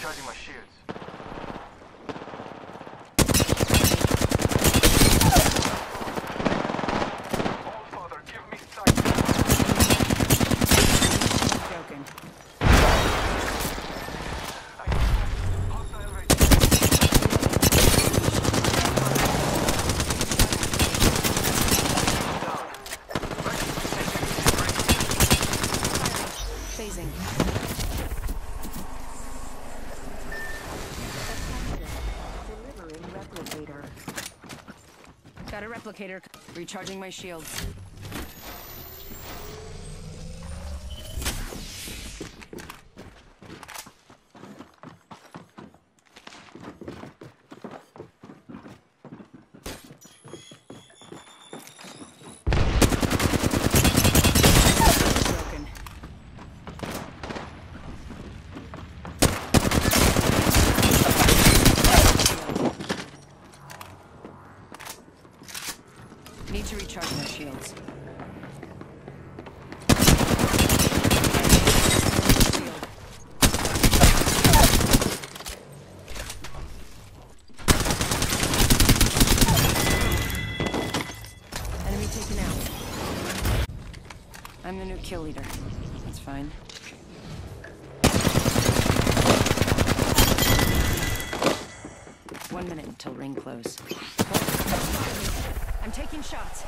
Recharging my shields. All Got a replicator. Recharging my shields. Need to recharge my shields. Enemy taken out. I'm the new kill leader. That's fine. Until ring close. I'm taking shots.